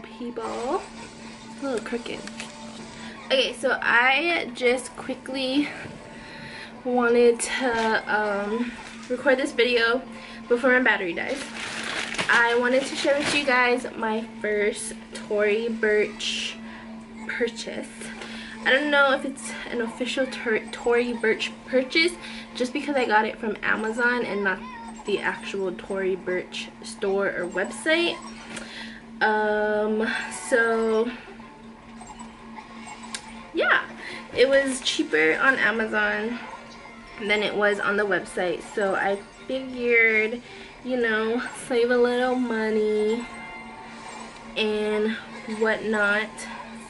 people, people. It's a little crooked. Okay, so I just quickly wanted to um, record this video before my battery dies. I wanted to share with you guys my first Tory Burch purchase. I don't know if it's an official Tory Burch purchase just because I got it from Amazon and not the actual Tory Burch store or website. Um, so yeah, it was cheaper on Amazon than it was on the website. So I figured, you know, save a little money and whatnot.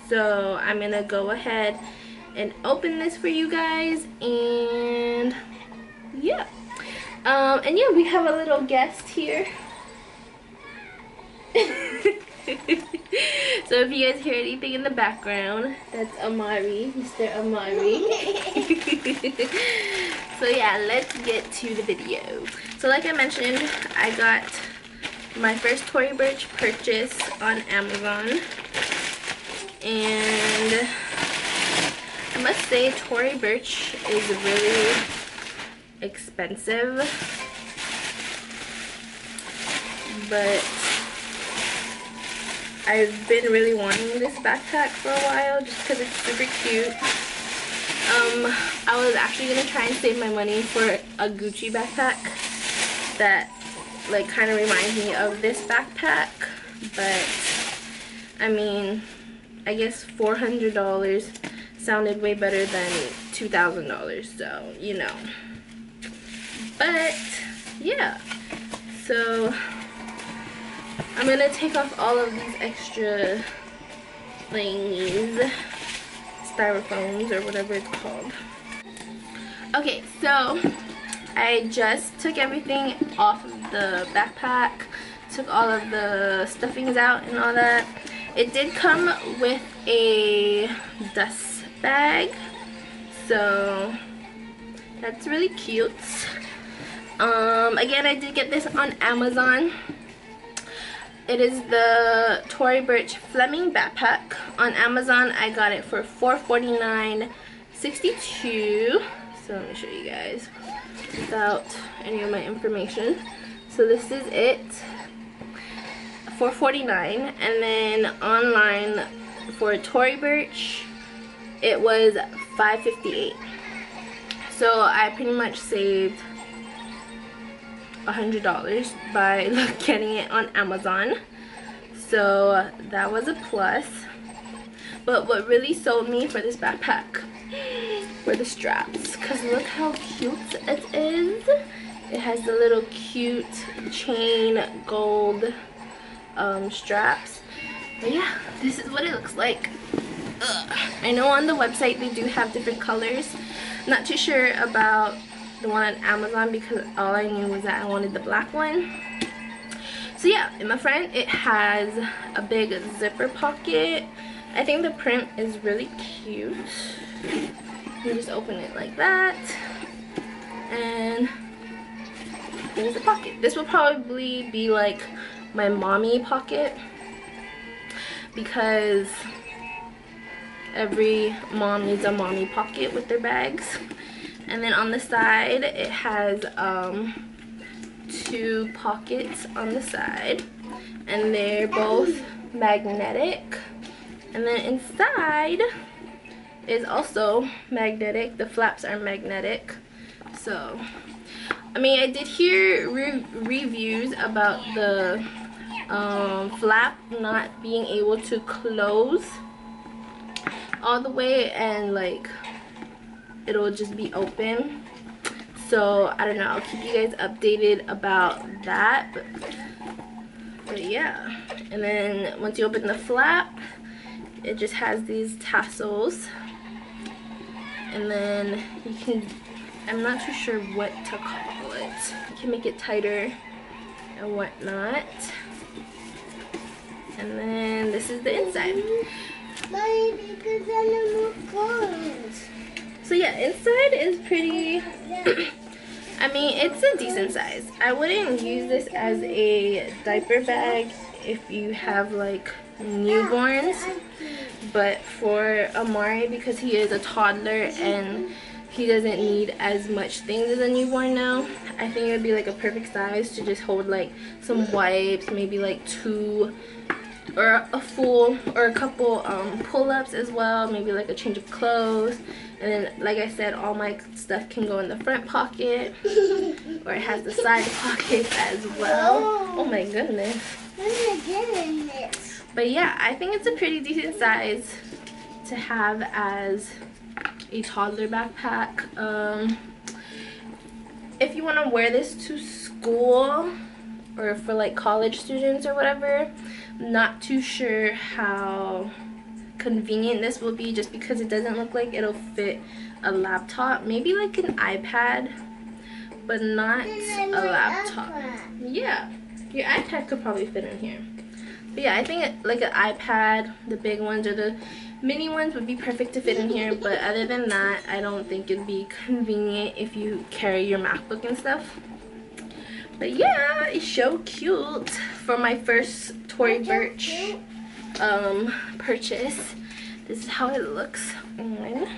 So I'm gonna go ahead and open this for you guys and yeah. Um, and yeah, we have a little guest here. so if you guys hear anything in the background, that's Amari, Mr. Amari. so yeah, let's get to the video. So like I mentioned, I got my first Tory Burch purchase on Amazon. And I must say Tory Burch is really expensive. But I've been really wanting this backpack for a while just because it's super cute. Um, I was actually going to try and save my money for a Gucci backpack that like kind of reminds me of this backpack. But, I mean, I guess $400 sounded way better than $2,000. So, you know. But, yeah. So, I'm to take off all of these extra thingies. styrofoams or whatever it's called. Okay, so I just took everything off of the backpack. Took all of the stuffings out and all that. It did come with a dust bag. So that's really cute. Um, again, I did get this on Amazon. It is the Tory Burch Fleming backpack. On Amazon, I got it for $449.62. So let me show you guys without any of my information. So this is it. 449 and then online for Tory Burch it was 558 so I pretty much saved $100 by getting it on Amazon. So that was a plus. But what really sold me for this backpack were the straps. Because look how cute it is. It has the little cute chain gold um, straps. But yeah, this is what it looks like. Ugh. I know on the website they do have different colors. Not too sure about the one on Amazon because all I knew was that I wanted the black one. So yeah, in my front it has a big zipper pocket. I think the print is really cute. You just open it like that. And there's the pocket. This will probably be like my mommy pocket because every mom needs a mommy pocket with their bags and then on the side it has um, two pockets on the side. And they're both magnetic. And then inside is also magnetic. The flaps are magnetic. So I mean I did hear re reviews about the um, flap not being able to close all the way and like it'll just be open. So I don't know I'll keep you guys updated about that. But, but yeah and then once you open the flap it just has these tassels. And then you can I'm not too sure what to call it. You can make it tighter and whatnot. And then this is the inside so yeah, inside is pretty, I mean, it's a decent size. I wouldn't use this as a diaper bag if you have like newborns. But for Amari, because he is a toddler and he doesn't need as much things as a newborn now, I think it would be like a perfect size to just hold like some wipes, maybe like two or a full or a couple um, pull-ups as well maybe like a change of clothes. And then like I said all my stuff can go in the front pocket or it has the side pockets as well. Oh. My goodness. But yeah I think it's a pretty decent size to have as a toddler backpack. Um, if you want to wear this to school or for like college students or whatever not too sure how convenient this will be just because it doesn't look like it'll fit a laptop. Maybe like an ipad but not a laptop. yeah your ipad could probably fit in here. But yeah i think like an ipad the big ones or the mini ones would be perfect to fit in here but other than that i don't think it'd be convenient if you carry your macbook and stuff but yeah, it's so cute for my first Tory Burch um, purchase. This is how it looks on.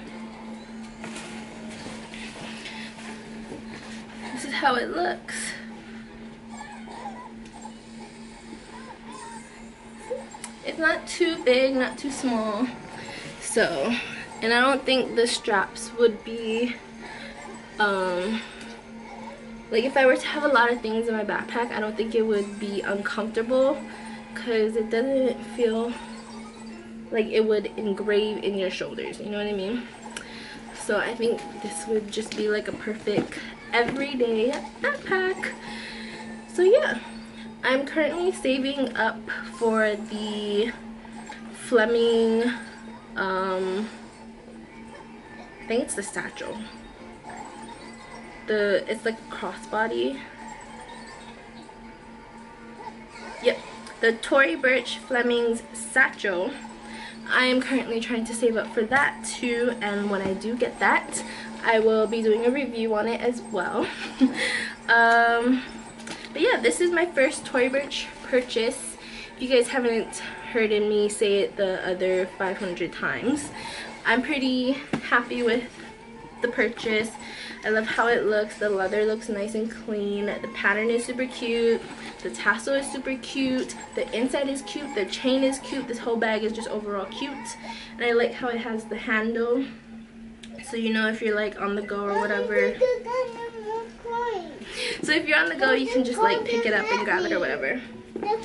This is how it looks. It's not too big, not too small. So, and I don't think the straps would be um, like if I were to have a lot of things in my backpack I don't think it would be uncomfortable because it doesn't feel like it would engrave in your shoulders you know what I mean? So I think this would just be like a perfect everyday backpack. So yeah. I'm currently saving up for the Fleming um I think it's the satchel the it's like crossbody. Yep. The Tory Burch Fleming's satchel. I am currently trying to save up for that too and when I do get that I will be doing a review on it as well. Um, but yeah this is my first Tory Burch purchase. If you guys haven't heard me say it the other 500 times I'm pretty happy with the purchase I love how it looks. The leather looks nice and clean. The pattern is super cute. The tassel is super cute. The inside is cute. The chain is cute. This whole bag is just overall cute. And I like how it has the handle. So you know if you're like on the go or whatever. So if you're on the go, you can just like pick it up and grab it or whatever.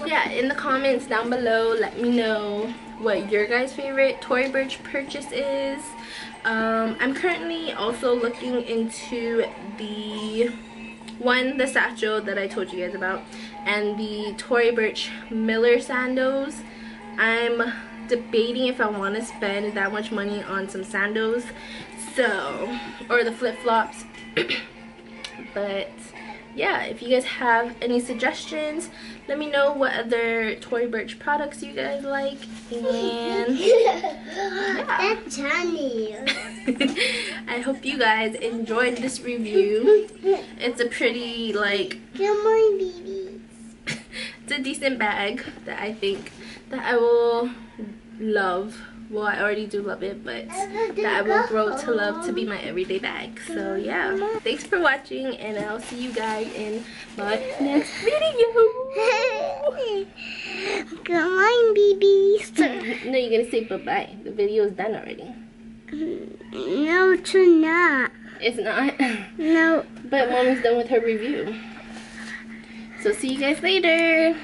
Yeah, in the comments down below, let me know what your guys' favorite Tory Burch purchase is. Um, I'm currently also looking into the one the satchel that I told you guys about and the Tory Burch Miller sandals. I'm debating if I want to spend that much money on some sandals so or the flip-flops but yeah if you guys have any suggestions let me know what other Tory Burch products you guys like and yeah. That's Johnny. I hope you guys enjoyed this review. It's a pretty like on, babies. it's a decent bag that I think that I will love well i already do love it but that i will grow to love to be my everyday bag. So yeah. Thanks for watching and i'll see you guys in my next video. Come on babies. No you're gonna say bye-bye. The video is done already. Mm, no it's not. It's not? No. But mom is done with her review. So see you guys later